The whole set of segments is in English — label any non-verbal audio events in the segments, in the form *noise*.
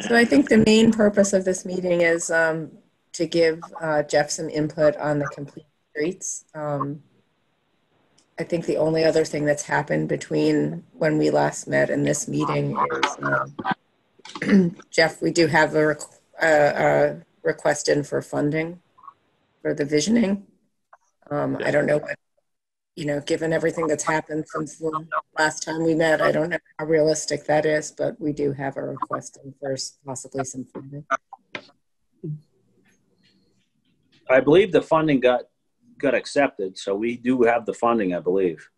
So I think the main purpose of this meeting is um, to give uh, Jeff some input on the complete streets. Um, I think the only other thing that's happened between when we last met and this meeting is, um, *clears throat* Jeff, we do have a, requ- request in for funding for the visioning. Um, I don't know what, you know, given everything that's happened since the last time we met, I don't know how realistic that is, but we do have a request in for possibly some funding. I believe the funding got, got accepted, so we do have the funding, I believe.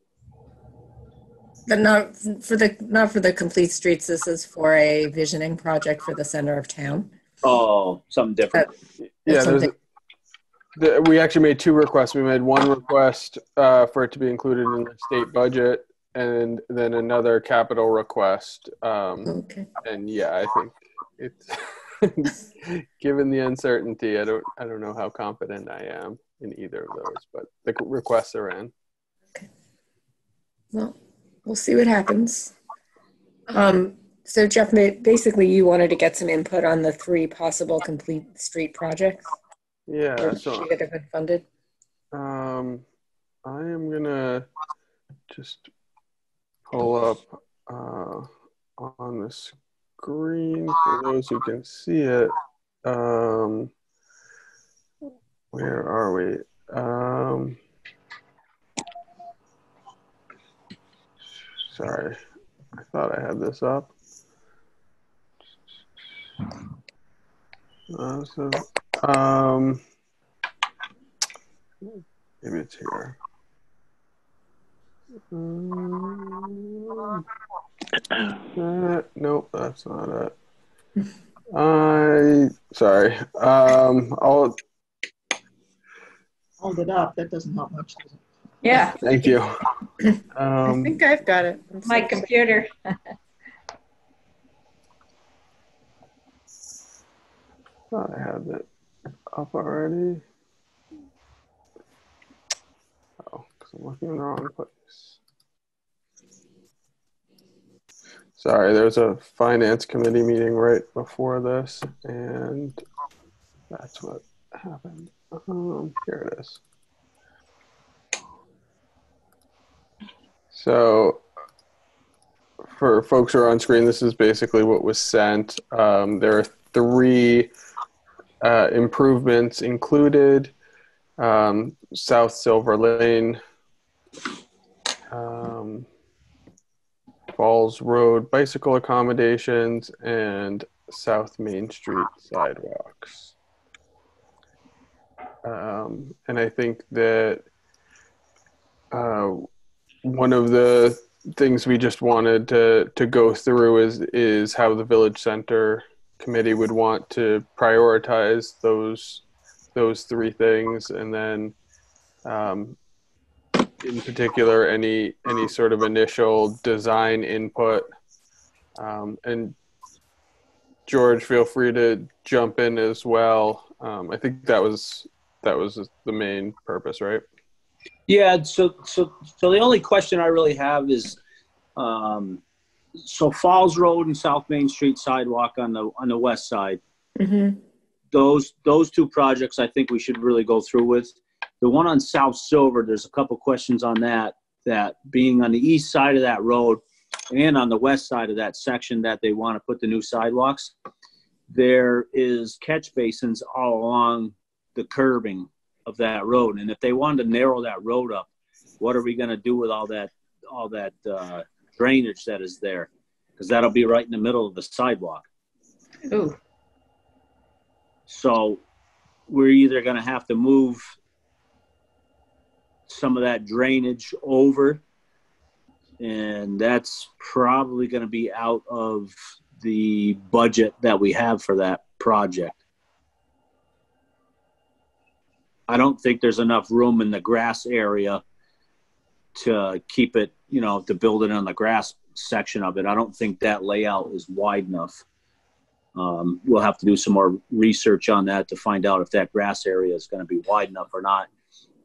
But not for the, not for the complete streets. This is for a visioning project for the center of town. Oh, something different. Yeah, That's there's, something- the, we actually made two requests. We made one request uh, for it to be included in the state budget, and then another capital request. Um, Okay. and yeah, I think it's *laughs* given the uncertainty, I don't, I don't know how confident I am in either of those, but the requests are in. Okay. Well, we'll see what happens. Um, so Jeff, basically you wanted to get some input on the three possible complete street projects Yeah, that so should have been funded. um, I am gonna just pull up uh, on the screen for those who can see it. Um, where are we? Um, sorry, I thought I had this up. Uh, so, um, maybe it's here. Um, uh, nope, that's not it. I sorry. Um, I'll hold it up. That doesn't help much, does it? Yeah, thank you. I Um, think I've got it. I'm my sorry. computer. *laughs* I had it up already. Oh, because I'm looking in the wrong place. Sorry, there's a finance committee meeting right before this, and that's what happened. Um, here it is. So, for folks who are on screen, this is basically what was sent. Um, there are three uh, improvements included um, South Silver Lane, um, Falls Road bicycle accommodations, and South Main Street sidewalks. Um, and I think that uh, one of the things we just wanted to, to go through is is how the village center committee would want to prioritize those those three things and then um, in particular any any sort of initial design input. Um, and george feel free to jump in as well. Um, i think that was that was the main purpose right? Yeah, so so so the only question I really have is, um, so Falls Road and South Main Street sidewalk on the on the west side. Mhm. Those those two projects I think we should really go through with. The one on South Silver, there's a couple questions on that. That being on the east side of that road and on the west side of that section that they want to put the new sidewalks, there is catch basins all along the curbing of that road. And if they wanted to narrow that road up, what are we going to do with all that all that uh, drainage that is there? Because that'll be right in the middle of the sidewalk. Ooh, So we're either going to have to move some of that drainage over, and that's probably going to be out of the budget that we have for that project. I don't think there's enough room in the grass area to keep it, you know, to build it on the grass section of it. I don't think that layout is wide enough. Um, we'll have to do some more research on that to find out if that grass area is going to be wide enough or not,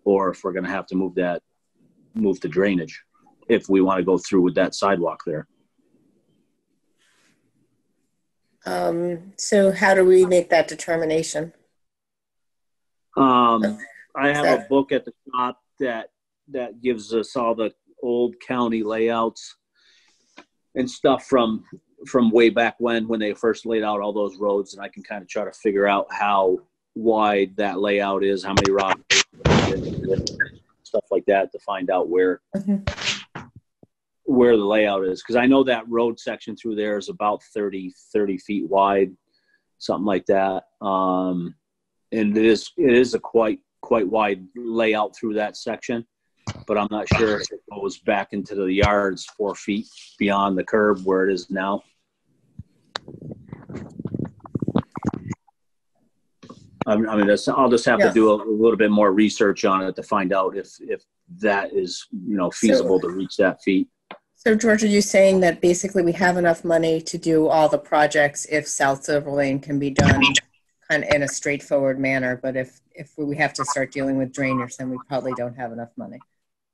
or if we're going to have to move that, move the drainage, if we want to go through with that sidewalk there. Um, so how do we make that determination? Um, I have a book at the top that, that gives us all the old county layouts and stuff from, from way back when, when they first laid out all those roads. And I can kind of try to figure out how wide that layout is, how many rock, stuff like that to find out where, Mhm. where the layout is. Cause I know that road section through there is about 30, 30 feet wide, something like that. Um, and it is, it is a quite, quite wide layout through that section. But I'm not sure if it goes back into the yards four feet beyond the curb where it is now. I mean, I mean, that's, I'll just have Yeah. to do a, a little bit more research on it to find out if, if that is, you know, feasible to reach that feet. So George, are you saying that basically we have enough money to do all the projects if South Silver Lane can be done kind of in a straightforward manner, but if, if we have to start dealing with drainers, then we probably don't have enough money?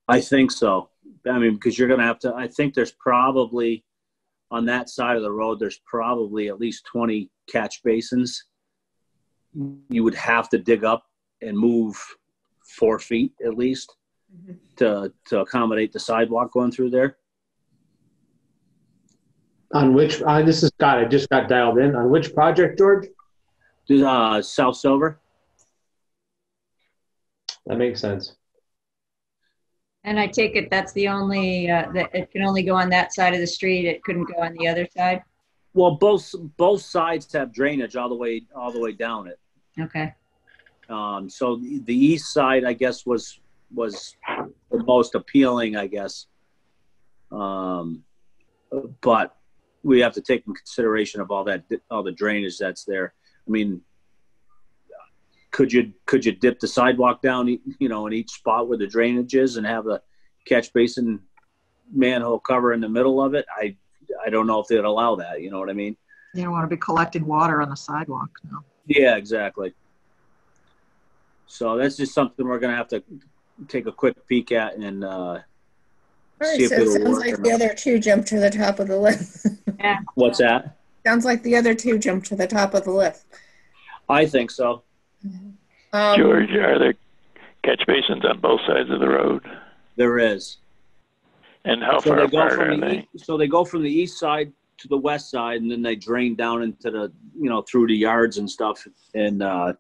I think so. I mean, because you're going to have to, I think there's probably, on that side of the road, there's probably at least 20 catch basins. You would have to dig up and move four feet at least to, to accommodate the sidewalk going through there. On which, uh, this is Scott, I just got dialed in. On which project, George? Uh, South Silver. That makes sense. And I take it that's the only, uh, that it can only go on that side of the street. It couldn't go on the other side? Well, both, both sides have drainage all the way, all the way down it. Okay. Um, so the the east side, I guess, was was the most appealing, I guess. Um, but we have to take in consideration of all that all the drainage that's there. I mean, could you could you dip the sidewalk down, you know, in each spot where the drainage is, and have a catch basin manhole cover in the middle of it? I I don't know if they'd allow that. You know what I mean? You don't want to be collecting water on the sidewalk, no. Yeah, exactly. So that's just something we're gonna have to take a quick peek at and uh, All See right, if so it it'll sounds work like or the not. other two jumped to the top of the list. yeah. what's that? Sounds like the other two jumped to the top of the list. I think so. Um, George, are there catch basins on both sides of the road? There is. And how So far they go apart are the they? e- so they go from the east side to the west side, and then they drain down into the you know through the yards and stuff, and uh,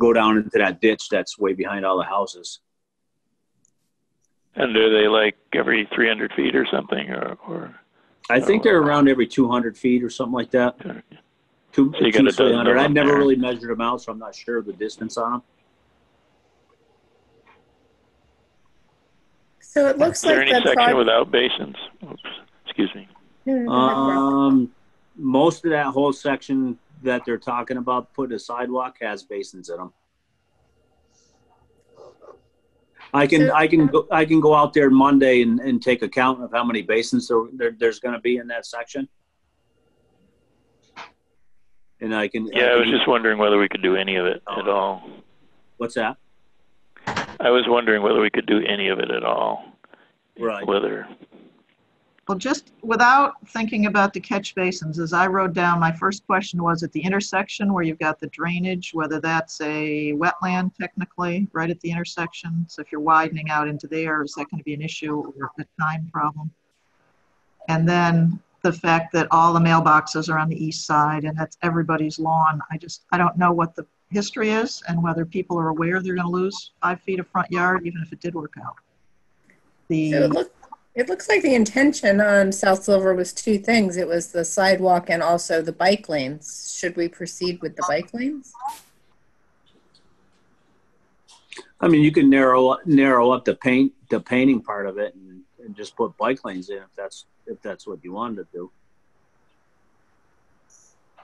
go down into that ditch that's way behind all the houses. And are they like every 300 feet or something, or, or I think they're around every 200 feet or something like that. Two, So you got two, a dozen 300. of I've them never there. really measured them out, so I'm not sure of the distance on them. So it looks is there like any the section project. without basins? Oops, excuse me. Um, most of that whole section that they're talking about putting a sidewalk has basins in them. I can, So- I can um, go, I can go out there Monday and, and take account of how many basins there, there there's gonna be in that section. And I can. Yeah, I was just wondering whether we could do any of it oh. at all. What's that? I was wondering whether we could do any of it at all. Right. Whether, Well, just without thinking about the catch basins, as I wrote down, my first question was at the intersection where you've got the drainage, whether that's a wetland technically, right at the intersection. So if you're widening out into there, is that going to be an issue or a time problem? And then the fact that all the mailboxes are on the east side and that's everybody's lawn. I just, I don't know what the history is and whether people are aware they're going to lose five feet of front yard, even if it did work out. The. So it, it looks like the intention on South Silver was two things. It was the sidewalk and also the bike lanes. Should we proceed with the bike lanes? I mean, you can narrow, narrow up the paint, the painting part of it and, and just put bike lanes in if that's, if that's what you wanted to do.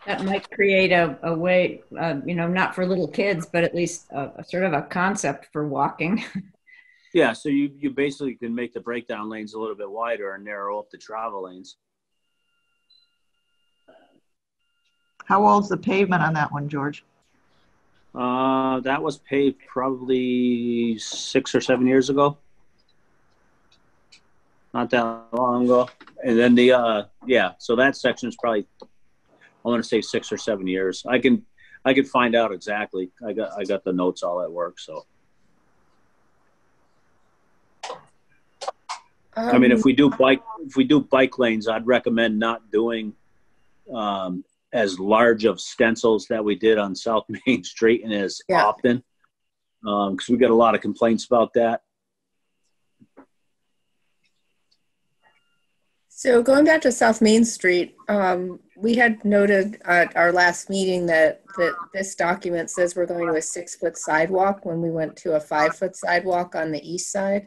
That might create a, a way, uh, you know, not for little kids, but at least a, a sort of a concept for walking. *laughs* Yeah, so you, you basically can make the breakdown lanes a little bit wider and narrow up the travel lanes. How old's the pavement on that one, George? Uh, that was paved probably six or seven years ago. Not that long ago. And then the, uh, yeah, so that section is probably I want to say six or seven years. I can, I can find out exactly. I got, I got the notes all at work, so. I mean, if we do bike, if we do bike lanes, I'd recommend not doing um, as large of stencils that we did on South *laughs* Main Street and as Yeah. often, because we got a lot of complaints about that. So going back to South Main Street, um, we had noted at our last meeting that, that this document says we're going to a six-foot sidewalk when we went to a five-foot sidewalk on the east side.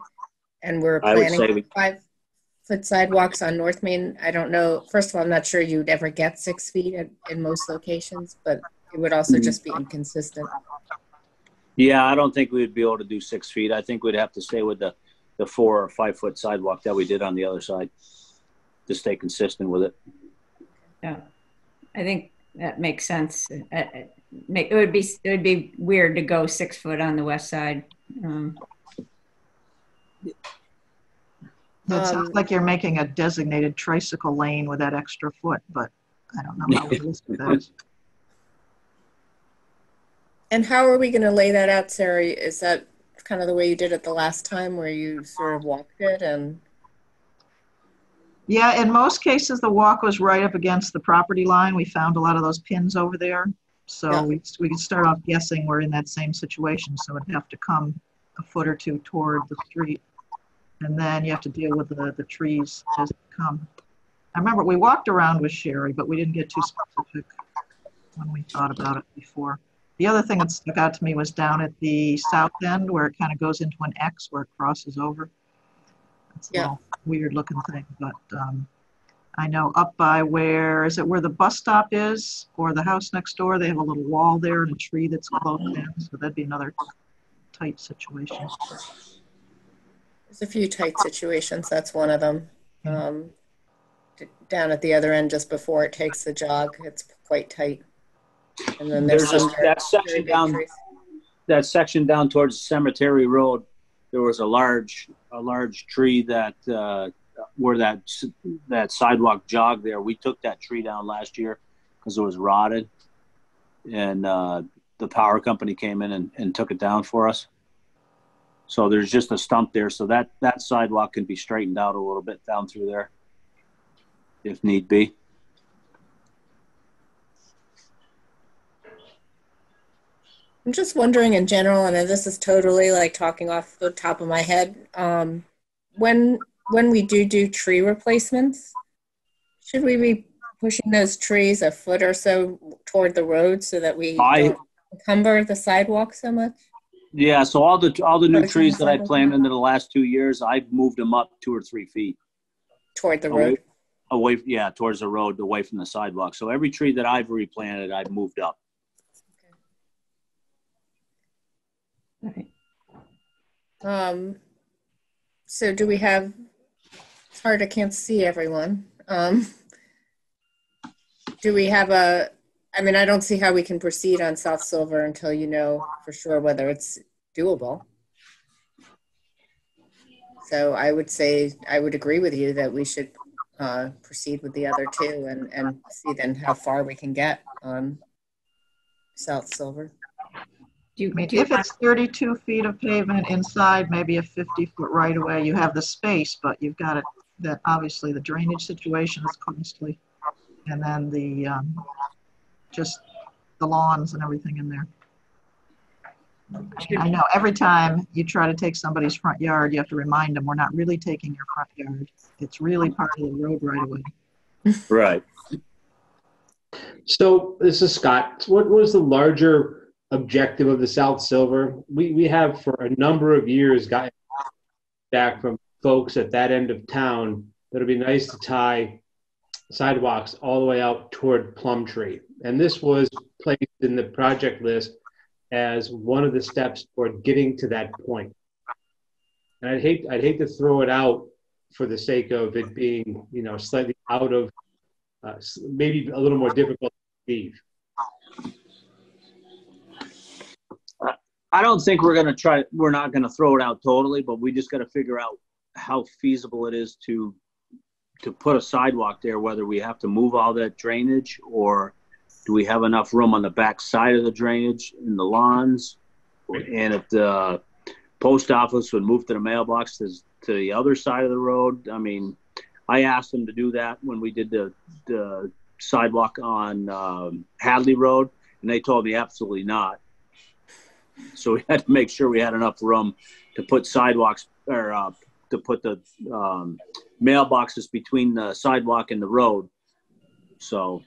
And we're planning we- five-foot sidewalks on North Main. I don't know, first of all, I'm not sure you'd ever get six feet in, in most locations, but it would also just be inconsistent. Yeah, I don't think we'd be able to do six feet. I think we'd have to stay with the, the four or five foot sidewalk that we did on the other side to stay consistent with it. Yeah, I think that makes sense. Uh, uh, it would be, it would be weird to go six foot on the west side. Um, It sounds Um, like you're making a designated tricycle lane with that extra foot, but I don't know how realistic that *laughs* is. And how are we going to lay that out, Sarah? Is that kind of the way you did it the last time where you sort of walked it and? Yeah, in most cases, the walk was right up against the property line. We found a lot of those pins over there. So Yeah. we, we could start off guessing we're in that same situation, so it'd have to come a foot or two toward the street. And then you have to deal with the, the trees as they come. I remember we walked around with Sherry, but we didn't get too specific when we thought about it before. The other thing that stuck out to me was down at the south end where it kind of goes into an X where it crosses over. It's a Yeah. little weird looking thing, but um, I know up by where, is it where the bus stop is or the house next door? They have a little wall there and a tree that's closed in, so that'd be another tight situation. There's a few tight situations. That's one of them. Um, d- down at the other end, just before it takes the jog, it's quite tight. And then there's, There's a, that section down, trees. that section down towards Cemetery Road, there was a large, a large tree that, uh, where that, that sidewalk jog there, we took that tree down last year because it was rotted. And, uh, the power company came in and, and took it down for us. So there's just a stump there, so that, that sidewalk can be straightened out a little bit down through there if need be. I'm just wondering in general, and this is totally like talking off the top of my head. Um, when when we do do tree replacements, should we be pushing those trees a foot or so toward the road so that we I- don't encumber the sidewalk so much? Yeah, so all the, all the new trees that I planted in the last two years, I've moved them up two or three feet. Toward the Away, road. away, yeah, towards the road, away from the sidewalk. So every tree that I've replanted, I've moved up. Okay. right. Um, so do we have, it's hard, I can't see everyone. Um, do we have a, I mean, I don't see how we can proceed on South Silver until you know for sure whether it's doable. So I would say, I would agree with you that we should uh, proceed with the other two and, and see then how far we can get on South Silver. Do you, I you if it's 32 feet of pavement inside, maybe a 50 foot right away, you have the space, but you've got it, that obviously the drainage situation is costly. And then the, um, just the lawns and everything in there. I know, every time you try to take somebody's front yard, you have to remind them, we're not really taking your front yard. It's really part of the road right away. Right. So this is Scott. What was the larger objective of the South Silver? We, we have for a number of years gotten back from folks at that end of town that it'd be nice to tie sidewalks all the way out toward Plumtree. And this was placed in the project list as one of the steps toward getting to that point. And I'd hate, I'd hate to throw it out for the sake of it being, you know, slightly out of uh, maybe a little more difficult to achieve. I don't think we're gonna try, we're not gonna throw it out totally, but we just gotta figure out how feasible it is to, to put a sidewalk there, whether we have to move all that drainage or do we have enough room on the back side of the drainage in the lawns? And if the post office would move to the mailbox to, to the other side of the road, I mean, I asked them to do that when we did the, the sidewalk on um, Hadley Road, and they told me absolutely not. So we *laughs* had to make sure we had enough room to put sidewalks or uh, to put the um, mailboxes between the sidewalk and the road. So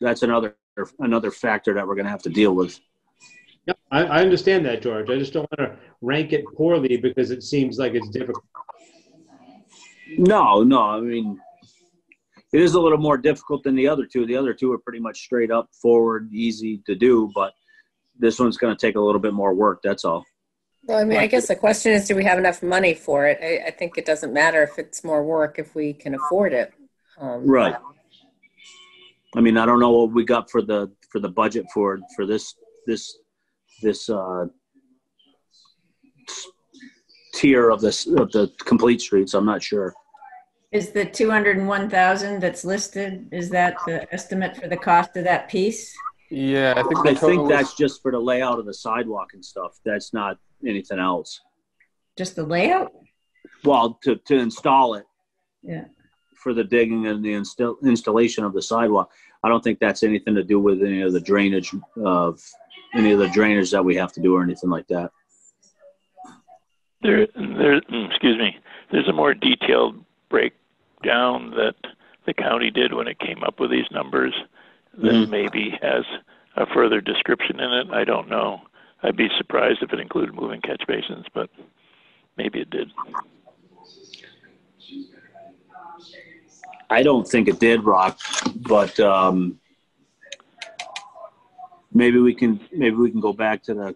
that's another another factor that we're going to have to deal with. Yep, I, I understand that, George. I just don't want to rank it poorly because it seems like it's difficult. No, no, I mean it is a little more difficult than the other two. The other two are pretty much straight up, forward, easy to do, but this one's going to take a little bit more work. That's all. Well, I mean, I guess the question is, do we have enough money for it? I, I think it doesn't matter if it's more work if we can afford it. Um, Right. I mean, I don't know what we got for the for the budget for for this this this uh tier of this of the complete streets. I'm not sure. Is the 201,000 that's listed, is that the estimate for the cost of that piece? Yeah, I think the I total think was- that's just for the layout of the sidewalk and stuff. That's not anything else. Just the layout? Well, to to install it Yeah. For the digging and the install, installation of the sidewalk. I don't think that's anything to do with any of the drainage of any of the drainage that we have to do or anything like that. There, there, mm, excuse me, there's a more detailed breakdown that the county did when it came up with these numbers that Mhm. maybe has a further description in it. I don't know. I'd be surprised if it included moving catch basins, but maybe it did. I don't think it did, Rock, but um, maybe we can maybe we can go back to the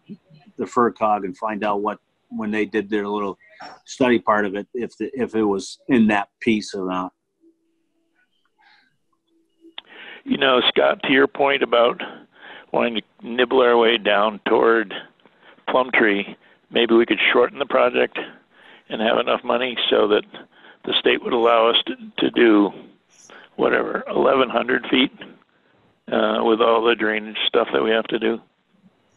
the FRCOG and find out what when they did their little study part of it if the, if it was in that piece or not. You know, Scott, to your point about wanting to nibble our way down toward Plumtree, maybe we could shorten the project and have enough money so that the state would allow us to, to do whatever, 1,100 feet uh, with all the drainage stuff that we have to do.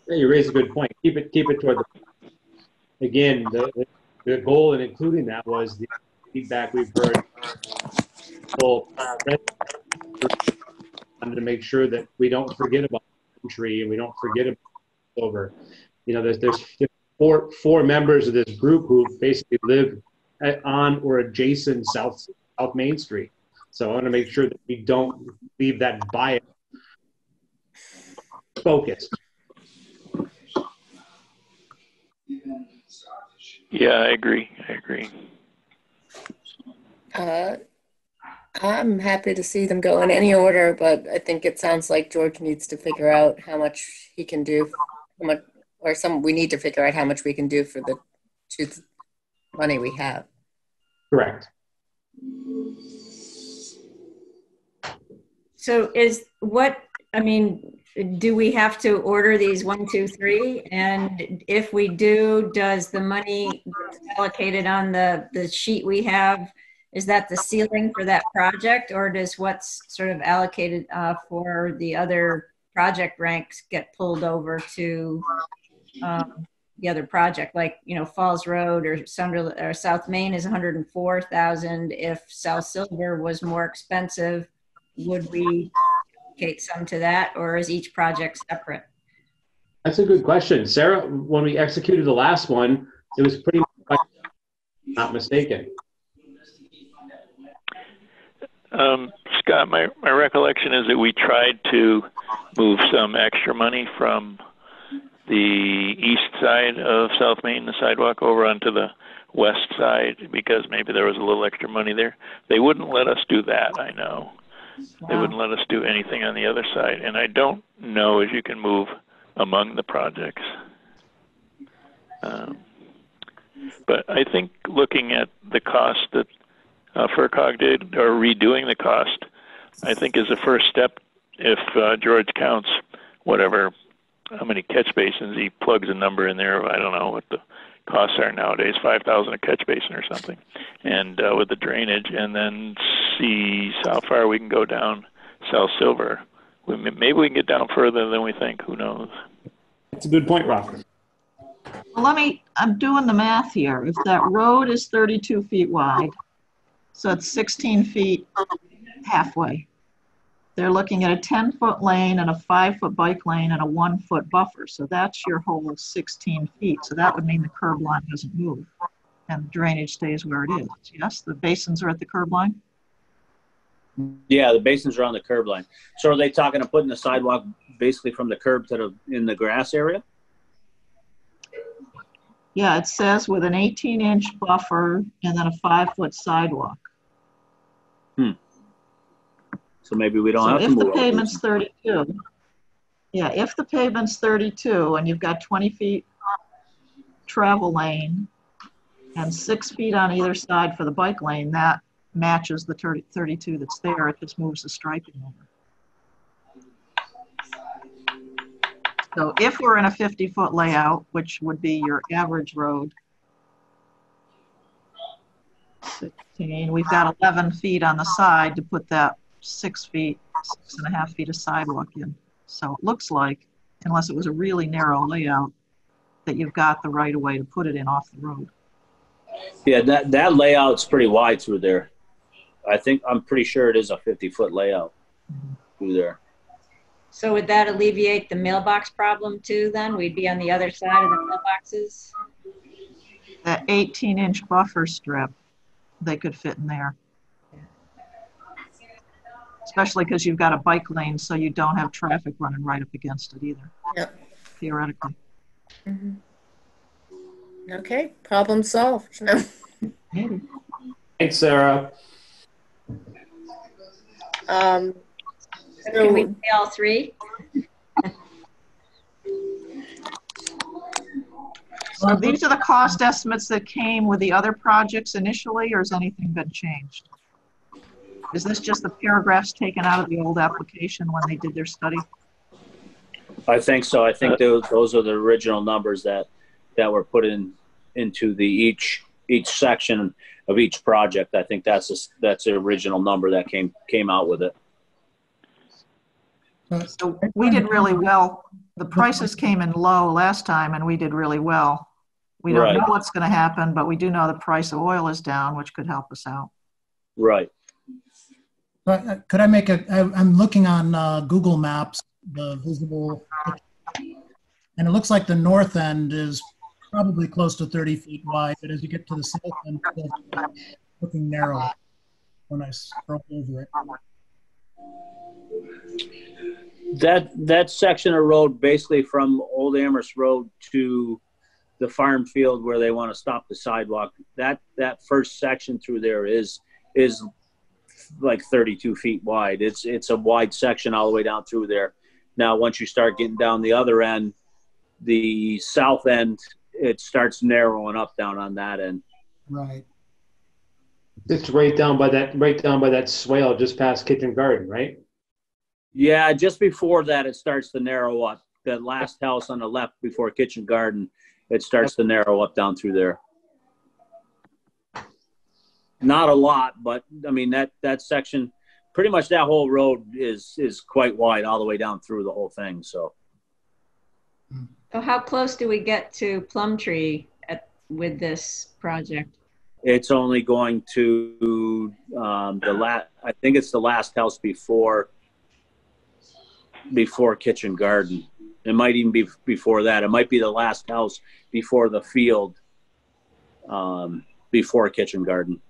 Yeah, you raise a good point. Keep it, keep it toward the, again, the, the goal in including that was the feedback we've heard. Wanted to make sure that we don't forget about tree and we don't forget about over. You know, there's, there's four, four members of this group who basically live on or adjacent South, South Main Street. So I want to make sure that we don't leave that bias focused. Yeah, I agree. I agree. Uh, I'm happy to see them go in any order, but I think it sounds like George needs to figure out how much he can do, how much, or some, we need to figure out how much we can do for the two money we have. Correct. So is what, I mean, do we have to order these one, two, three? And if we do, does the money allocated on the, the sheet we have, is that the ceiling for that project? Or does what's sort of allocated uh, for the other project ranks get pulled over to um, the other project? Like, you know, Falls Road or Sunderland or South Main is 104,000. If South Silver was more expensive, would we allocate some to that or is each project separate? That's a good question. Sarah, when we executed the last one, it was pretty much, not mistaken. Um, Scott, my, my recollection is that we tried to move some extra money from the east side of South Main, the sidewalk, over onto the west side because maybe there was a little extra money there. They wouldn't let us do that, I know. They wouldn't let us do anything on the other side. And I don't know if you can move among the projects. Um, but I think looking at the cost that uh, FRCOG did, or redoing the cost, I think is the first step. If uh, George counts whatever, how many catch basins, he plugs a number in there. I don't know what the costs are nowadays, five thousand a catch basin or something, and uh, with the drainage, and then sees how far we can go down South Silver we, maybe we can get down further than we think. Who knows? That's a good point, Rob. Well, let me, I'm doing the math here. If that road is 32 feet wide, so it's 16 feet halfway. They're looking at a 10-foot lane and a five-foot bike lane and a one-foot buffer. So that's your whole 16 feet. So that would mean the curb line doesn't move and drainage stays where it is. Yes, the basins are at the curb line? Yeah, the basins are on the curb line. So are they talking of putting the sidewalk basically from the curb to the, in the grass area? Yeah, it says with an 18-inch buffer and then a five-foot sidewalk. Hmm. So maybe we don't So have to if the move. all those. pavement's 32, yeah, if the pavement's 32 and you've got 20 feet travel lane and six feet on either side for the bike lane, that matches the 30 32 that's there. It just moves the striping over. So if we're in a 50-foot layout, which would be your average road, 16, we've got 11 feet on the side to put that six feet, six and a half feet of sidewalk in. So it looks like, unless it was a really narrow layout, that you've got the right of way to put it in off the road. Yeah, that, that layout's pretty wide through there. I think, I'm pretty sure it is a 50 foot layout through there. So would that alleviate the mailbox problem too then? We'd be on the other side of the mailboxes? That 18-inch buffer strip, they could fit in there. Especially because you've got a bike lane, so you don't have traffic running right up against it either. Yep. Theoretically. Mhm. Okay, problem solved. *laughs* No. Thanks, Sarah. Um, Can we so, pay all three? So these are the cost estimates that came with the other projects initially, or has anything been changed? Is this just the paragraphs taken out of the old application when they did their study? I think so. I think those, those are the original numbers that, that were put in, into the each, each section of each project. I think that's, the- that's the original number that came, came out with it. Uh, so we did really well. The prices came in low last time and we did really well. We don't Right. know what's going to happen, but we do know the price of oil is down, which could help us out. Right. But uh, could I make a, I, I'm looking on uh, Google Maps, the visible, and it looks like the north end is probably close to 30 feet wide, but as you get to the south end, it's looking narrow when I scroll over it. That, that section of road, basically from Old Amherst Road to the farm field where they want to stop the sidewalk, that, that first section through there is, is like 32 feet wide. It's, it's a wide section all the way down through there. Now, once you start getting down the other end, the south end, it starts narrowing up down on that end. Right. It's right down by that, right down by that swale just past Kitchen Garden, right? Yeah, just before that, it starts to narrow up. That last house on the left before Kitchen Garden, it starts to narrow up down through there. Not a lot, but I mean that that section, pretty much that whole road is is quite wide all the way down through the whole thing. So So how close do we get to Plumtree at, with this project? it's only going to um, the last. I think it's the last house before before Kitchen Garden. It might even be before that. It might be the last house before the field, um, before Kitchen Garden.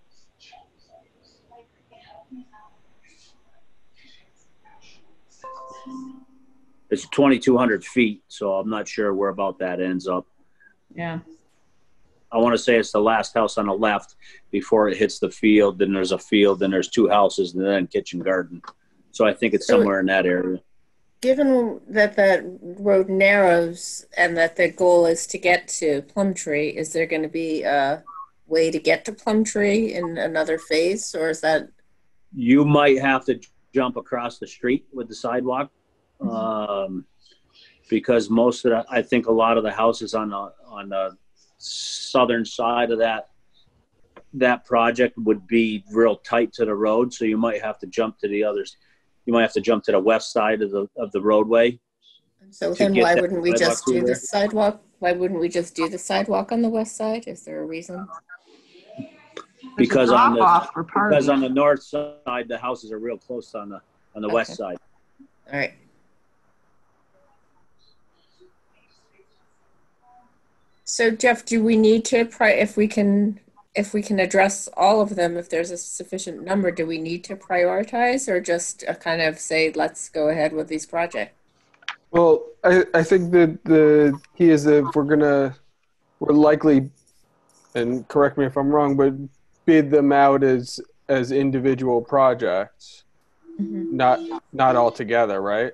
It's 2,200 feet, so I'm not sure where about that ends up. Yeah. I want to say it's the last house on the left before it hits the field. Then there's a field, then there's two houses, and then kitchen garden. So I think it's So- somewhere in that area. given that that road narrows and that the goal is to get to Plumtree, is there going to be a way to get to Plumtree in another phase, or is that You might have to jump across the street with the sidewalk, um, because most of the, I think a lot of the houses on the on the southern side of that that project would be real tight to the road, so you might have to jump to the others you might have to jump to the west side of the, of the roadway. So then why wouldn't we just do the there? sidewalk? Why wouldn't we just do the sidewalk on the west side? Is there a reason? There's a Because on the- drop-off for part of Because on the north side, the houses are real close on the, on the west side. All right. So Jeff, do we need to, pri- if we can, if we can address all of them, if there's a sufficient number, do we need to prioritize or just uh, kind of say, let's go ahead with these projects? Well, I, I think that the key is that if we're gonna, we're likely, and correct me if I'm wrong, but bid them out as as individual projects, not not all together, right?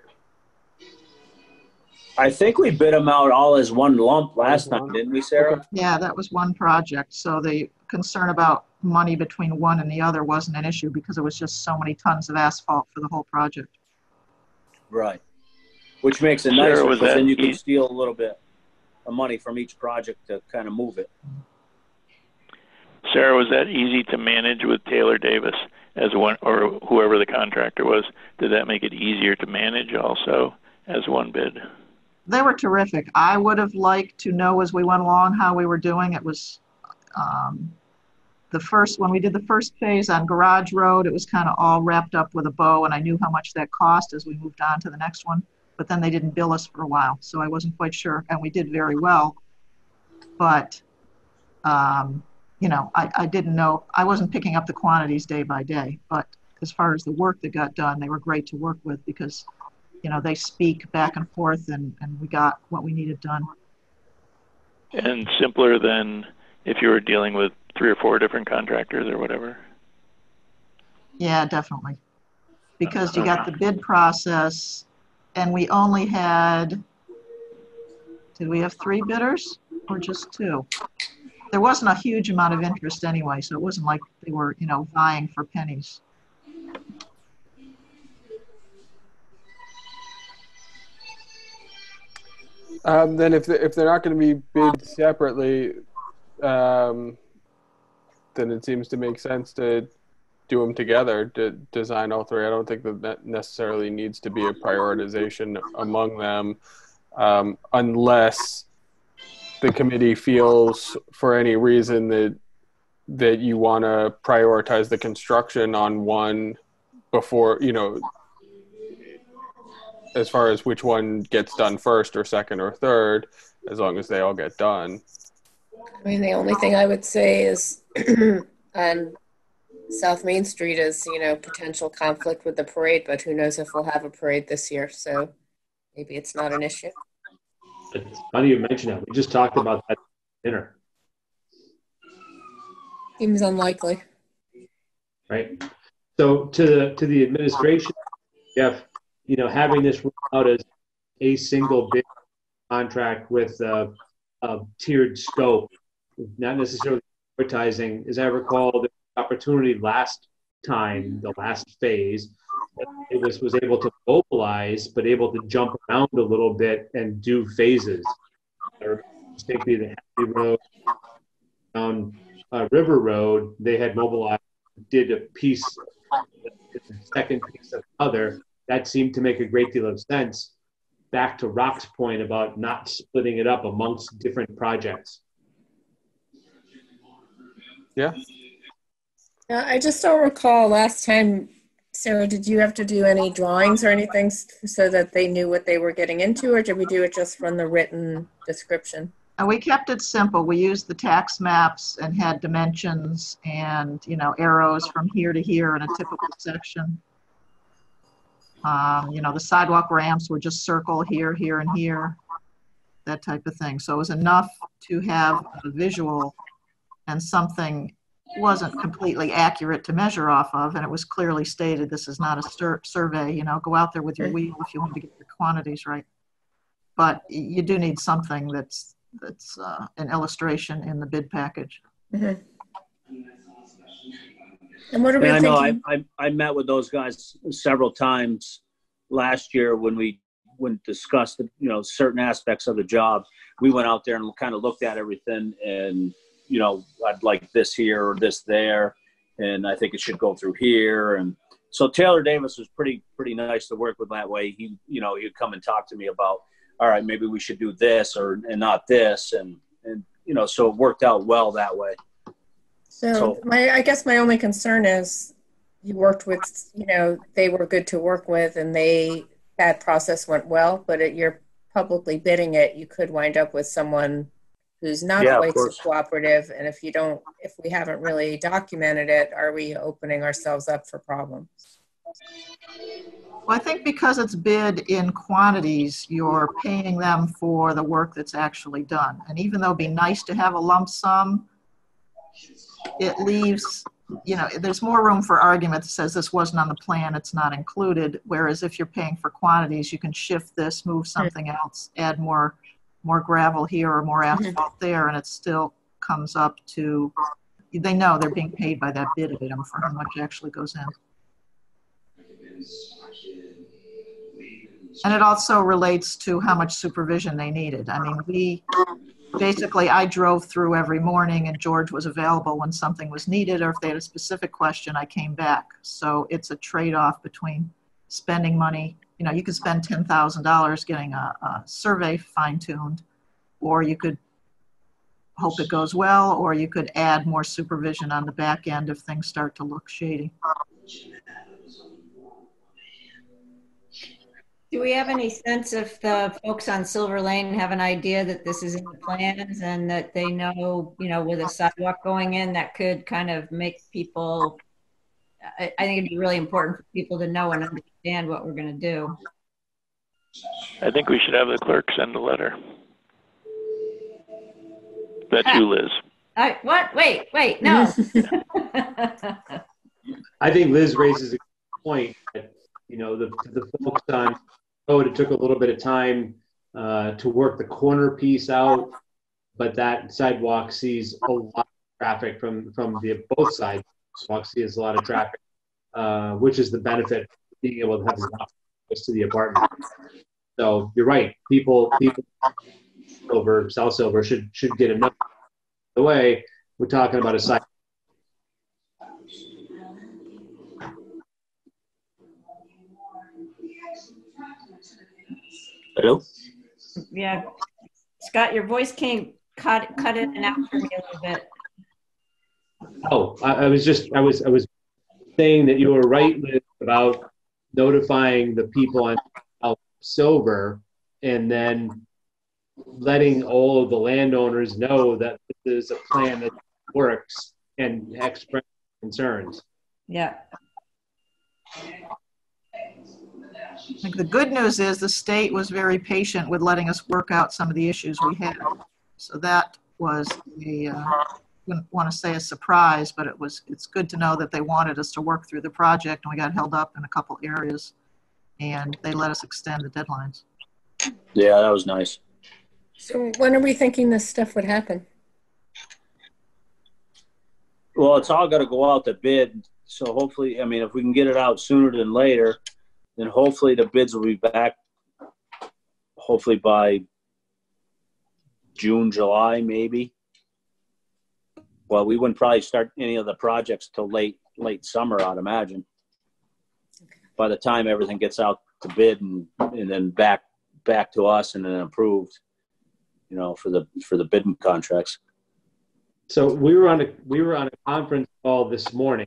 I think we bid them out all as one lump last time, didn't we, Sarah? Yeah, that was one project. So the concern about money between one and the other wasn't an issue because it was just so many tons of asphalt for the whole project. Right. Which makes it Sarah, nicer was because then you can eas- steal a little bit of money from each project to kind of move it. Sarah, was that easy to manage with Taylor Davis as one, or whoever the contractor was? Did that make it easier to manage also as one bid? They were terrific. I would have liked to know as we went along how we were doing. It was um, the first, when we did the first phase on Garage Road, it was kind of all wrapped up with a bow, and I knew how much that cost as we moved on to the next one. But then they didn't bill us for a while, so I wasn't quite sure, and we did very well. But, um, you know, I, I didn't know, I wasn't picking up the quantities day by day, but as far as the work that got done, they were great to work with because you know, they speak back and forth and, and we got what we needed done. And simpler than if you were dealing with three or four different contractors or whatever? Yeah, definitely. Because you got the bid process and we only had, did we have three bidders or just two? There wasn't a huge amount of interest anyway, so it wasn't like they were, you know, vying for pennies. Um, then if they, if they're not going to be bid separately, um, then it seems to make sense to do them together to design all three. I don't think that that necessarily needs to be a prioritization among them, um, unless the committee feels for any reason that that you want to prioritize the construction on one before you know as far as which one gets done first or second or third, as long as they all get done. I mean, the only thing I would say is *clears throat* on South Main Street is, you know, potential conflict with the parade, but who knows if we'll have a parade this year. So maybe it's not an issue. It's funny you mention that. We just talked about that dinner, Seems unlikely. right? So to the to the administration, Jeff, you know, having this out as a single bid contract with a, a tiered scope, not necessarily advertising. As I recall, the opportunity last time, the last phase, it was was able to mobilize, but able to jump around a little bit and do phases. Remember distinctly the Happy Road down uh, River Road, they had mobilized, did a piece, the second piece of other. That seemed to make a great deal of sense. Back to Rock's point about not splitting it up amongst different projects. Yeah. Yeah, I just don't recall last time, Sarah, did you have to do any drawings or anything so that they knew what they were getting into, or did we do it just from the written description? And we kept it simple. We used the tax maps and had dimensions and, you know, arrows from here to here in a typical section. Um, you know, the sidewalk ramps were just circle here, here, and here, that type of thing. So it was enough to have a visual and something wasn't completely accurate to measure off of, and it was clearly stated, this is not a sur- survey, you know, go out there with your wheel if you want to get your quantities right. But you do need something that's, that's uh, an illustration in the bid package. And what are we I know I. I, I met with those guys several times last year when we when discussed you know certain aspects of the job. We went out there and kind of looked at everything, and you know I'd like this here or this there, and I think it should go through here, and so Taylor Davis was pretty pretty nice to work with that way. He you know he'd come and talk to me about all right maybe we should do this or and not this and and you know so it worked out well that way. So, So- my, I guess my only concern is you worked with, you know, they were good to work with and they, that process went well, but at you're publicly bidding it, you could wind up with someone who's not Yeah, of quite so cooperative. And if you don't, if we haven't really documented it, are we opening ourselves up for problems? Well, I think because it's bid in quantities, you're paying them for the work that's actually done. And even though it'd be nice to have a lump sum, it leaves, you know, there's more room for argument that says this wasn't on the plan, it's not included. Whereas if you're paying for quantities, you can shift this, move something else, add more, more gravel here or more mm-hmm. asphalt there, and it still comes up to, they know they're being paid by that bid item for how much actually goes in. And it also relates to how much supervision they needed. I mean, we, basically, I drove through every morning and George was available when something was needed, or if they had a specific question, I came back. So it's a trade-off between spending money, you know, you could spend ten thousand dollars getting a, a survey fine-tuned, or you could hope it goes well, or you could add more supervision on the back end if things start to look shady. Do we have any sense if the folks on Silver Lane have an idea that this is in the plans and that they know, you know, with a sidewalk going in, that could kind of make people, I, I think it'd be really important for people to know and understand what we're going to do. I think we should have the clerk send a letter. That's you, ah. Liz. I, what? Wait, wait, no. *laughs* *laughs* I think Liz raises a good point that, you know, the, the folks on it took a little bit of time uh, to work the corner piece out, but that sidewalk sees a lot of traffic from, from the, both sides. Sidewalk sees a lot of traffic, uh, which is the benefit of being able to have access to the apartment. So you're right, people, people over South Silver should, should get enough. The way, we're talking about a side Hello. yeah. Scott, your voice came, cut, cut in and out for me a little bit. Oh, I, I was just, I was, I was saying that you were right Liz, about notifying the people on South Silver and then letting all of the landowners know that this is a plan that works and express concerns. Yeah. I think the good news is the state was very patient with letting us work out some of the issues we had. So that was a, uh, wouldn't want to say a surprise, but it was, it's good to know that they wanted us to work through the project and we got held up in a couple areas. And they let us extend the deadlines. Yeah, that was nice. So when are we thinking this stuff would happen? Well, it's all got to go out to bid. So hopefully, I mean, if we can get it out sooner than later, then hopefully the bids will be back. Hopefully by June, July, maybe. Well, we wouldn't probably start any of the projects till late, late summer, I'd imagine. By the time everything gets out to bid and, and then back, back to us and then approved, you know, for the, for the bidding contracts. So we were on a we were on a conference call this morning,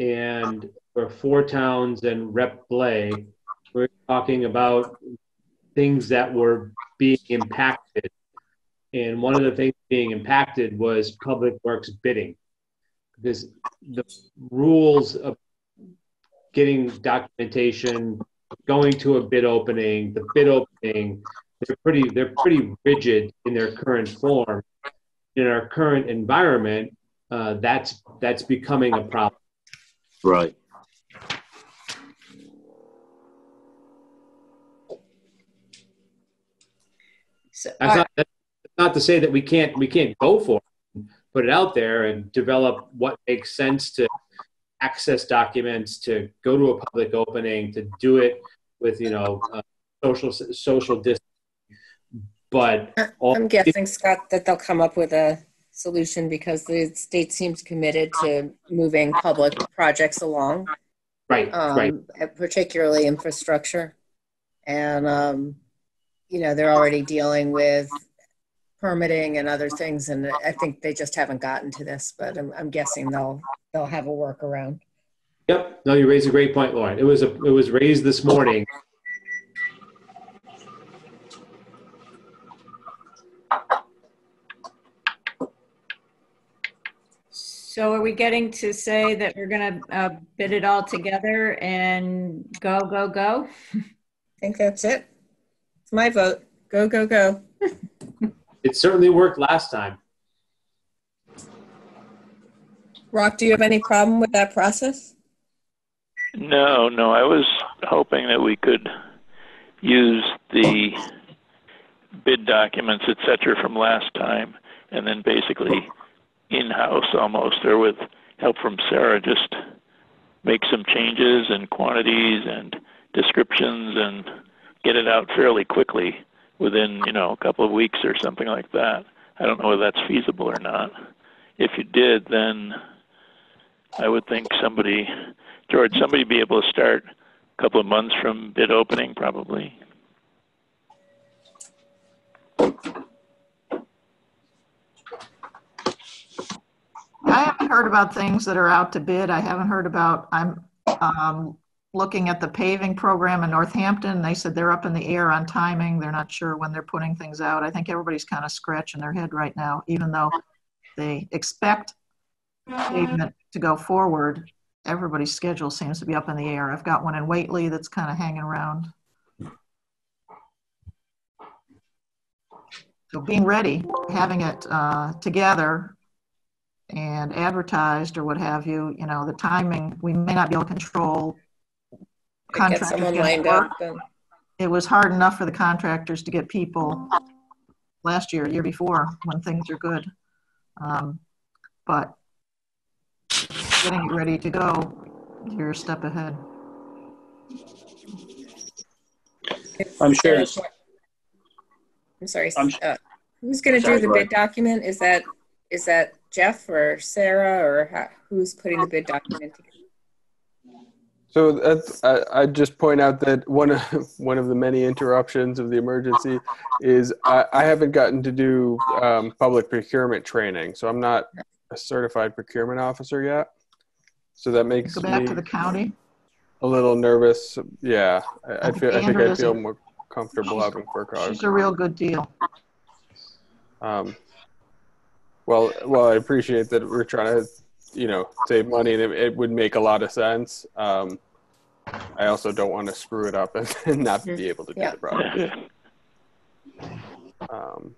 and for four towns and Rep Blais, we are talking about things that were being impacted, and one of the things being impacted was public works bidding, because the rules of getting documentation, going to a bid opening, the bid opening, they're pretty they're pretty rigid in their current form in our current environment, uh, that's that's becoming a problem. Right. That's not that's not to say that we can't we can't go for it, put it out there and develop what makes sense to access documents, to go to a public opening, to do it with you know uh, social social distance. But all, I'm guessing, Scott, that they'll come up with a solution because the state seems committed to moving public projects along. Right, right. um, particularly infrastructure. And, um, you know, they're already dealing with permitting and other things, and I think they just haven't gotten to this, but I'm, I'm guessing they'll, they'll have a workaround. Yep. No, you raised a great point, Lauren. It was a, it was raised this morning. So are we getting to say that we're gonna uh, bid it all together and go, go, go? I think that's it. It's my vote. Go, go, go. It certainly worked last time. Rock, do you have any problem with that process? No, no, I was hoping that we could use the bid documents, et cetera, from last time, and then basically in-house almost, or with help from Sarah, just make some changes and quantities and descriptions and get it out fairly quickly within, you know, a couple of weeks or something like that. I don't know whether that's feasible or not. If you did, then I would think somebody, George, somebody be able to start a couple of months from bid opening, probably. I haven't heard about things that are out to bid. I haven't heard about, I'm um, looking at the paving program in Northampton. They said they're up in the air on timing. They're not sure when they're putting things out. I think everybody's kind of scratching their head right now, even though they expect pavement to go forward. Everybody's schedule seems to be up in the air. I've got one in Whately that's kind of hanging around. So being ready, having it uh, together and advertised or what have you, you know, the timing, we may not be able to control. Get Contractors someone lined work. up. and- It was hard enough for the contractors to get people last year, year before, when things are good. Um, But getting it ready to go, you're a step ahead. I'm sure I'm sorry. I'm- uh, Who's going to do the bid document? Is that, is that Jeff or Sarah or how- who's putting the bid document together? So that's, I, I just point out that one of, *laughs* one of the many interruptions of the emergency is I, I haven't gotten to do um, public procurement training, so I'm not a certified procurement officer yet. So that makes Go back me to the county. a little nervous. Yeah, I, I feel, I think I feel more comfortable having FRCOG. She's a real good deal. Um, well, well, I appreciate that we're trying to, you know, save money, and it, it would make a lot of sense. Um, I also don't want to screw it up and, and *laughs* not be able to do Yeah. the project. *laughs* Yeah. Um,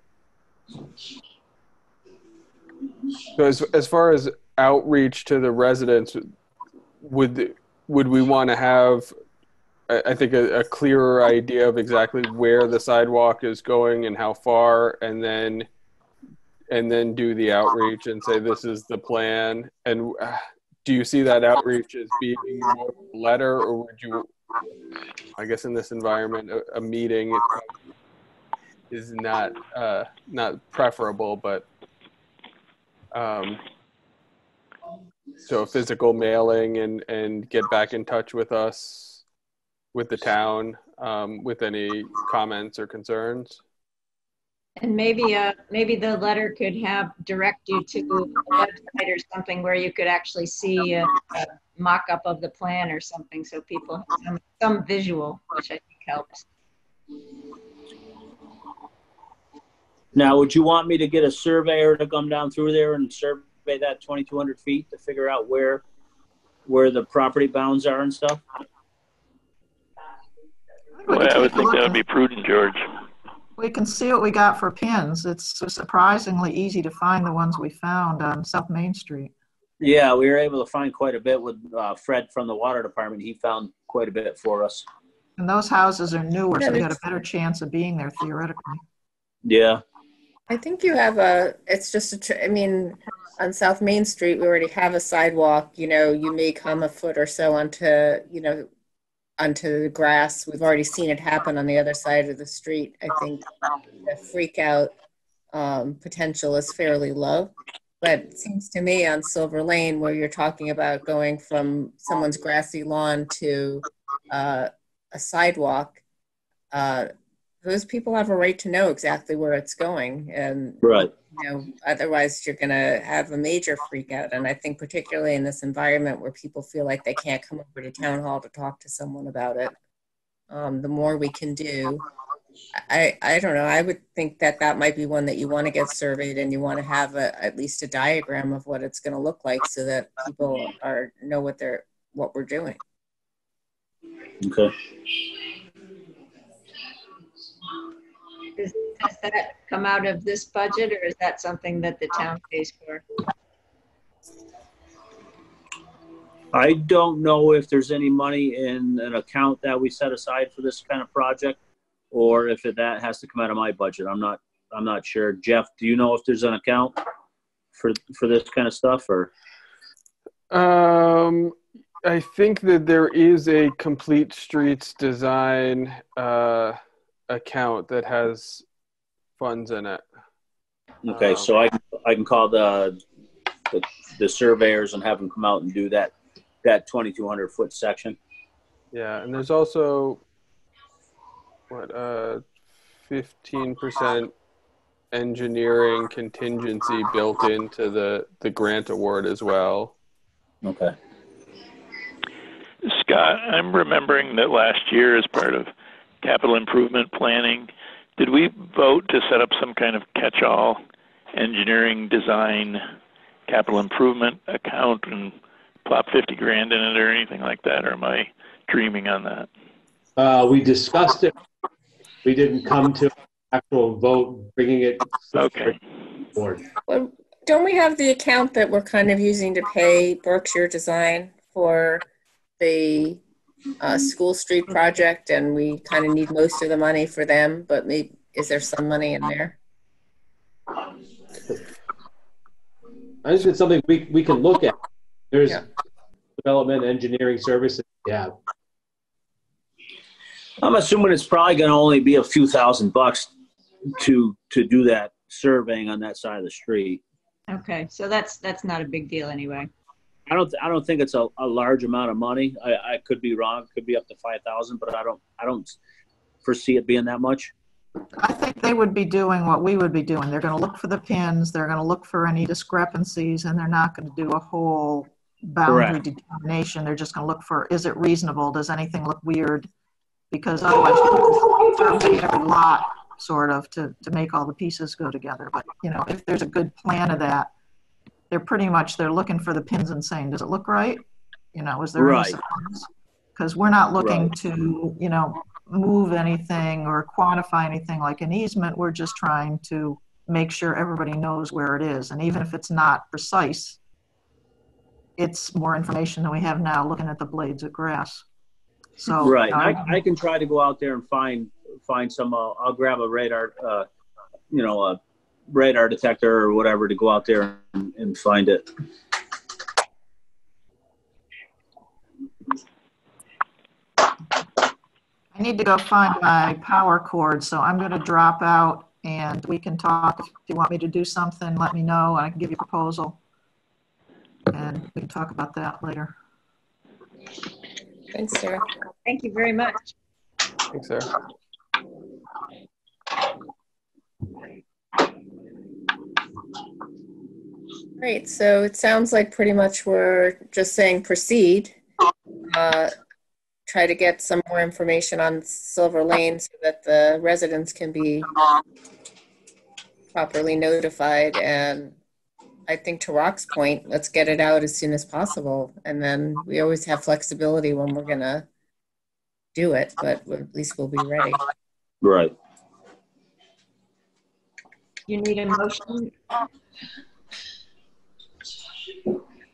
so as as far as outreach to the residents, would would we want to have, I, I think, a, a clearer idea of exactly where the sidewalk is going and how far, and then and then do the outreach and say this is the plan. And uh, do you see that outreach as being more letter, or would you? I guess in this environment, a, a meeting is not uh, not preferable, but um, so physical mailing and and get back in touch with us with the town um, with any comments or concerns. And maybe, uh, maybe the letter could have, direct you to a website or something where you could actually see a, a mock-up of the plan or something, so people have some, some visual, which I think helps. Now, would you want me to get a surveyor to come down through there and survey that 2,200 feet to figure out where, where the property bounds are and stuff? Well, I would think that would be prudent, George. We can see what we got for pins. It's surprisingly easy to find the ones we found on South Main Street. Yeah, we were able to find quite a bit with uh, Fred from the water department. He found quite a bit for us. And those houses are newer, so Yeah, they got a better chance of being there theoretically. Yeah. I think you have a, it's just a, tr- I mean, on South Main Street, we already have a sidewalk, you know, you may come a foot or so onto, you know, onto the grass. We've already seen it happen on the other side of the street. I think the freak out um, potential is fairly low. But it seems to me on Silver Lane, where you're talking about going from someone's grassy lawn to uh, a sidewalk, uh, those people have a right to know exactly where it's going. And Right. Know, otherwise you're going to have a major freak out. And I think particularly in this environment where people feel like they can't come over to town hall to talk to someone about it, um, the more we can do. I, I don't know. I would think that that might be one that you want to get surveyed and you want to have a, at least a diagram of what it's going to look like so that people are know what they're what we're doing. Okay. Does, does that come out of this budget or is that something that the town pays for? I don't know if there's any money in an account that we set aside for this kind of project, or if it, that has to come out of my budget. I'm not. I'm not sure. Jeff, do you know if there's an account for for this kind of stuff, or Um, I think that there is a complete streets design uh, account that has funds in it. okay? So I I can call the, the the surveyors and have them come out and do that that 2,200 foot section. Yeah, and there's also what uh, fifteen percent engineering contingency built into the the grant award as well. Okay. Scott, I'm remembering that last year, as part of capital improvement planning, did we vote to set up some kind of catch-all engineering design capital improvement account and plop 50 grand in it or anything like that? Or am I dreaming on that? Uh, we discussed it. We didn't come to actual vote, bringing it Okay. forward. Well, don't we have the account that we're kind of using to pay Berkshire Design for the uh, School Street project, and we kind of need most of the money for them, but maybe, is there some money in there? I just it's something we, we can look at. There's Yeah. development, engineering services. Yeah. I'm assuming it's probably going to only be a few thousand bucks to to do that surveying on that side of the street. Okay, so that's, that's not a big deal anyway. I don't I don't think it's a, a large amount of money. I, I could be wrong. It could be up to five thousand, but I don't I don't foresee it being that much. I think they would be doing what we would be doing. They're going to look for the pins, they're going to look for any discrepancies, and they're not going to do a whole boundary Correct. determination. They're just going to look for, is it reasonable? Does anything look weird? Because otherwise, you have to survey every lot, sort of, to, to make all the pieces go together. But, you know, if there's a good plan of that, they're pretty much, they're looking for the pins and saying, does it look right? You know, is there any Right. Because we're not looking Right. to, you know, move anything or quantify anything like an easement. We're just trying to make sure everybody knows where it is. And even if it's not precise, it's more information than we have now looking at the blades of grass. So. Right. uh, I, I can try to go out there and find find some. Uh, I'll grab a radar, uh, you know, a radar detector or whatever to go out there and, and find it. I need to go find my power cord, so I'm going to drop out and we can talk. If you want me to do something, let me know. I can give you a proposal. And we can talk about that later. Thanks, Sarah. Thank you very much. Thanks, Sarah. Great, so it sounds like pretty much we're just saying proceed. Uh, Try to get some more information on Silver Lane so that the residents can be properly notified. And I think to Rock's point, let's get it out as soon as possible. And then we always have flexibility when we're gonna do it, but at least we'll be ready. Right. You need a motion?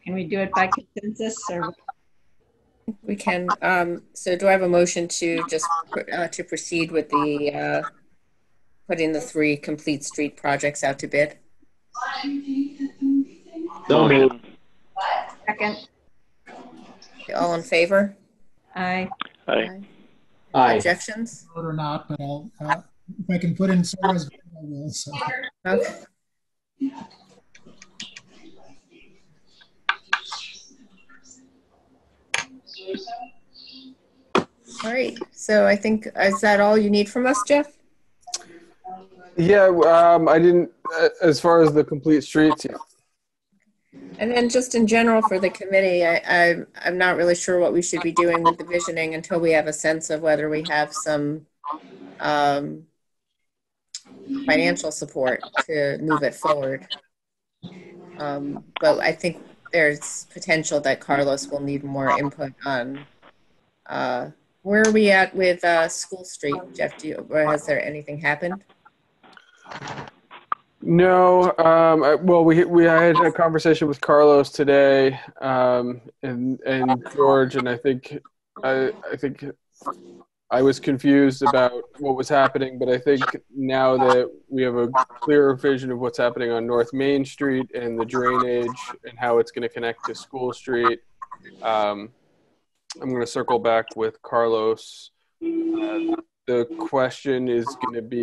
Can we do it by consensus or? We can, um, so do I have a motion to just, uh, to proceed with the, uh, putting the three complete street projects out to bid? So moved. Second, All in favor? aye. Aye. Aye. Objections? Vote or not, but I'll, uh, if I can put in Sarah's, vote, I will, so. Okay. All right, so I think, is that all you need from us, Jeff? Yeah, um, I didn't, uh, as far as the complete streets, yeah. And then just in general for the committee, I, I, I'm not really sure what we should be doing with the visioning until we have a sense of whether we have some um, financial support to move it forward. Um, but I think there's potential that Carlos will need more input on. Uh, where are we at with uh, School Street, Jeff? Do you, has there anything happened? No, um, I, well, we we had a conversation with Carlos today, um, and and George, and I think I I think I was confused about what was happening, but I think now that we have a clearer vision of what's happening on North Main Street and the drainage and how it's going to connect to School Street, um, I'm going to circle back with Carlos. Uh, the question is going to be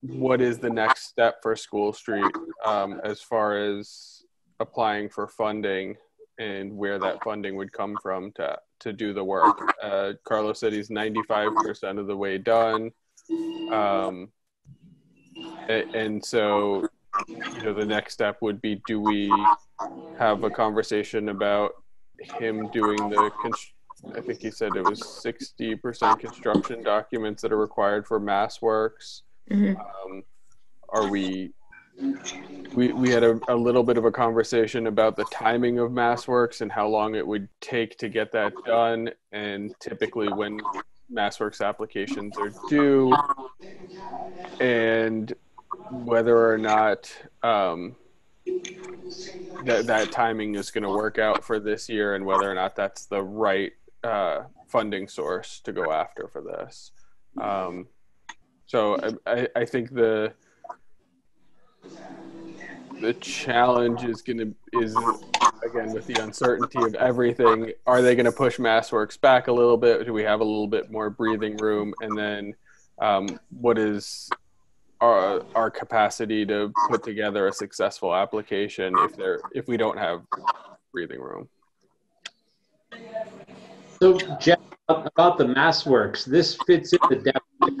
what is the next step for School Street um, as far as applying for funding and where that funding would come from to to do the work. Uh, Carlos said he's 95% of the way done. Um, and so, you know, the next step would be do we have a conversation about him doing the, I think he said it was 60% construction documents that are required for MassWorks. Mhm. Um, are we we we had a, a little bit of a conversation about the timing of MassWorks and how long it would take to get that done, and typically when MassWorks applications are due, and whether or not um, that that timing is going to work out for this year, and whether or not that's the right uh, funding source to go after for this. Um, so I, I, I think the the challenge is going to is again with the uncertainty of everything are they going to push MassWorks back a little bit do we have a little bit more breathing room and then um, what is our, our capacity to put together a successful application if there if we don't have breathing room So Jeff, about the MassWorks, this fits in the of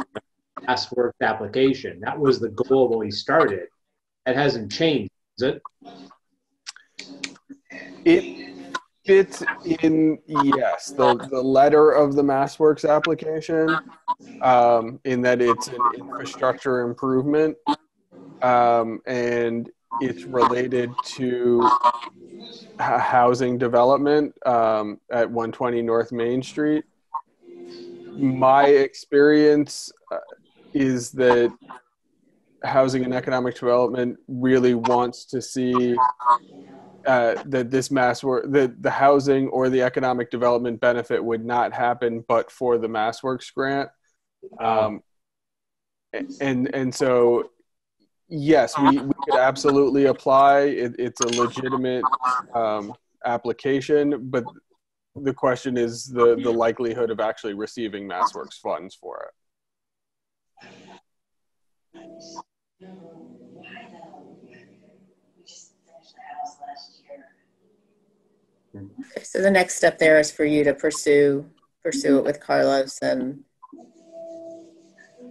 MassWorks application. That was the goal when we started. It hasn't changed, is it? It fits in, yes, the, the letter of the MassWorks application, um, in that it's an infrastructure improvement. Um, and it's related to housing development, um, at one twenty North Main Street. My experience uh, is that housing and economic development really wants to see uh, that this mass work that the housing or the economic development benefit would not happen but for the MassWorks grant. Um, and and so yes we, we could absolutely apply. It, it's a legitimate um, application but the question is the the likelihood of actually receiving MassWorks funds for it Okay, So the next step there is for you to pursue, pursue it with Carlos and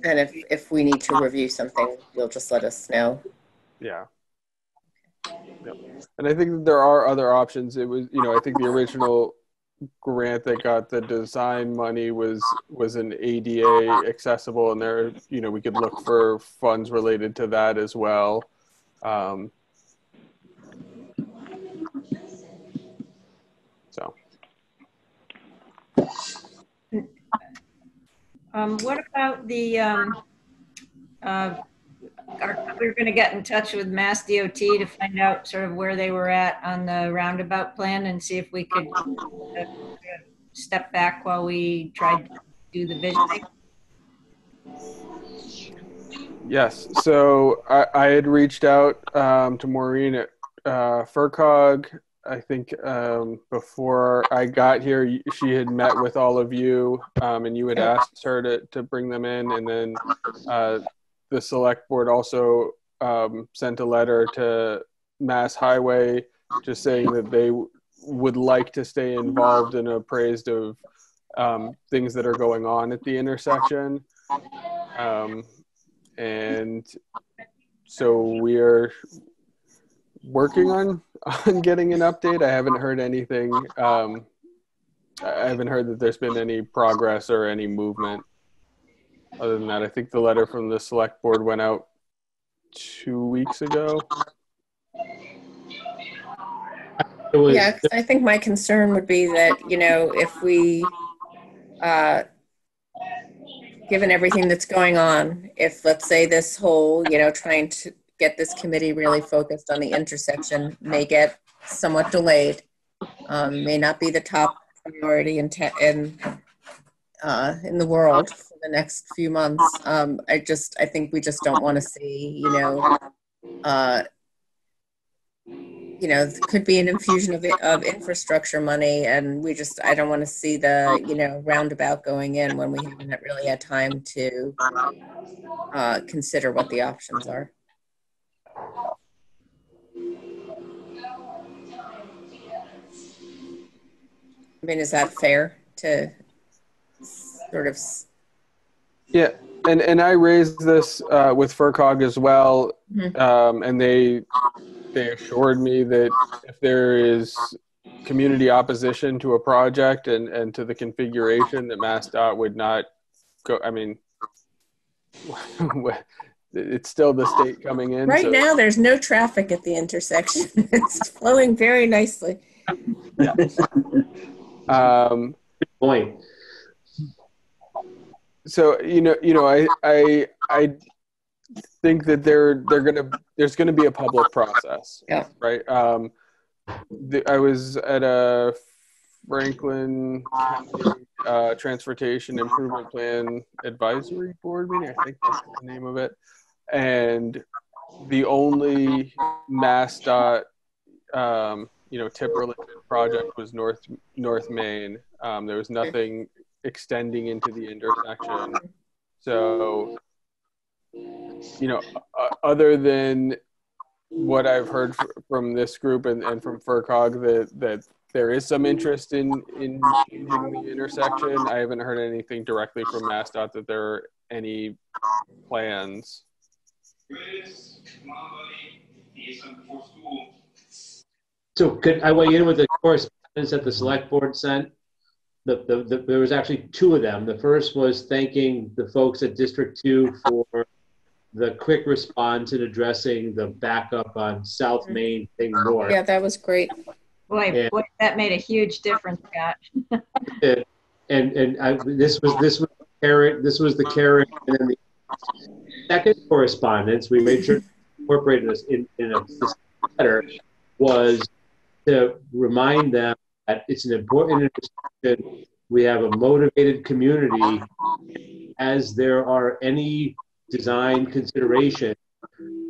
and if, if we need to review something, you'll just let us know. Yeah. Yep. And I think there are other options. It was, you know, I think the original grant that got the design money was was an ADA accessible, and there, you know, we could look for funds related to that as well. Um, so Um, what about the, um, uh, are, we're gonna get in touch with MassDOT to find out sort of where they were at on the roundabout plan and see if we could uh, step back while we try to do the visioning. Yes. So I, I had reached out um, to Maureen at uh, FRCOG. I think um, before I got here, she had met with all of you, um, and you had asked her to, to bring them in. And then uh, the select board also um, sent a letter to Mass Highway just saying that they w- would like to stay involved and appraised of um, things that are going on at the intersection. Um, and so we are working on on getting an update. I haven't heard anything. Um, I haven't heard that there's been any progress or any movement. Other than that, I think the letter from the select board went out two weeks ago. It was, Yeah, 'cause I think my concern would be that, you know, if we, uh, given everything that's going on, if, let's say, this whole, you know, trying to get this committee really focused on the intersection may get somewhat delayed, um, may not be the top priority in, te- in, uh, in the world for the next few months. Um, I just, I think we just don't want to see, you know, uh, you know, could be an infusion of, of infrastructure money, and we just, I don't want to see the, you know, roundabout going in when we haven't really had time to uh, consider what the options are. I mean, is that fair to sort of, Yeah, and and I raised this uh, with FRCOG as well, Mhm. um, and they they assured me that if there is community opposition to a project and and to the configuration, that MassDOT would not go. I mean, *laughs* it's still the state coming in. right so- now, there's no traffic at the intersection. *laughs* It's flowing very nicely. *laughs* Um, point. So you know you know i i i think that there they're gonna there's gonna be a public process Yeah. right? Um the, i was at a franklin County, uh, transportation improvement plan advisory board meeting i think that's the name of it. And the only MassDOT um you know tip related project was north north main. Um there was nothing extending into the intersection. So, you know, uh, other than what I've heard fr- from this group and, and from FRCOG that that there is some interest in in changing the intersection, I haven't heard anything directly from MassDOT that there are any plans. So could I weigh in with the correspondence that the select board sent? The, the, the, there was actually two of them. The first was thanking the folks at District Two for the quick response in addressing the backup on South mm-hmm. Main thing north. Yeah, that was great. Boy, Yeah. boy, that made a huge difference, Scott. And, and I, this was, this was Karen, this was the Karen, and then the second correspondence, we made sure *laughs* incorporated incorporate this in, in a letter, was to remind them that it's an important intersection. We have a motivated community. As there are any design consideration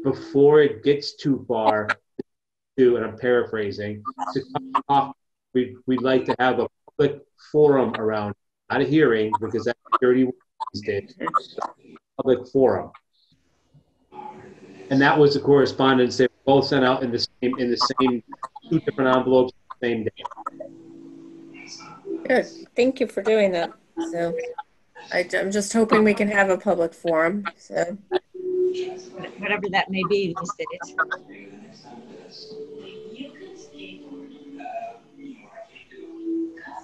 before it gets too far to, and I'm paraphrasing, off, we, we'd like to have a public forum around, not a hearing, because that's thirty these public forum. And that was the correspondence, they both sent out in the same, in the same, two different envelopes, same day. Good. Thank you for doing that. So I, I'm just hoping we can have a public forum. So Whatever that may be these days.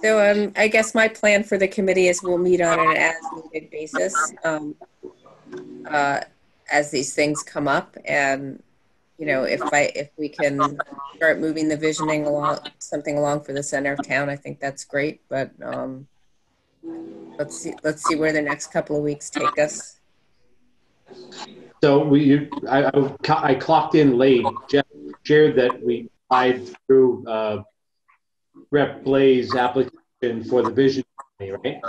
So um, I guess my plan for the committee is we'll meet on an as-needed basis um, uh, as these things come up, and you know, if I if we can start moving the visioning along, something along for the center of town, I think that's great. But um, let's see let's see where the next couple of weeks take us. So we, I, I, I clocked in late. Jeff shared that we applied through uh, Rep Blais' application for the vision, right?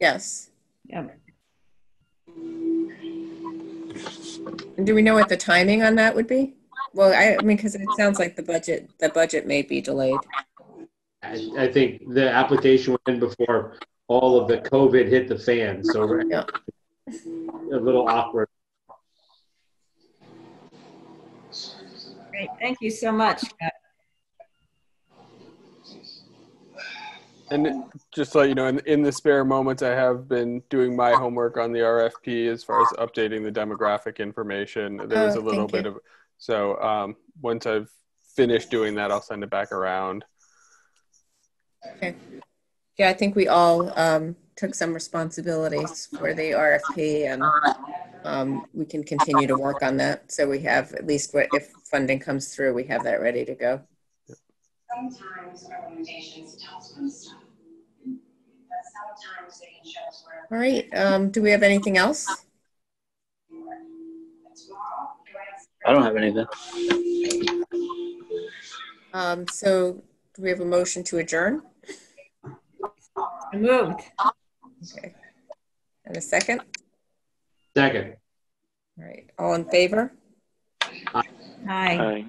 Yes. Yeah. And do we know what the timing on that would be? Well, I, I mean, because it sounds like the budget the budget may be delayed. I, I think the application went in before all of the COVID hit the fan, so we're Yeah. a little awkward. Great. Thank you so much, And just to let you know, in, in the spare moments, I have been doing my homework on the RFP as far as updating the demographic information. There was Oh, a little thank bit you. of, so um, once I've finished doing that, I'll send it back around. Okay. Yeah, I think we all um, took some responsibilities for the RFP and um, we can continue to work on that. So we have at least what, if funding comes through, we have that ready to go. Sometimes our limitations tell us when to stop. But sometimes they can show us where All right, um, do we have anything else? I don't have anything. Um, so do we have a motion to adjourn? I moved. Okay. And a second? Second. All right, all in favor? Hi. Aye.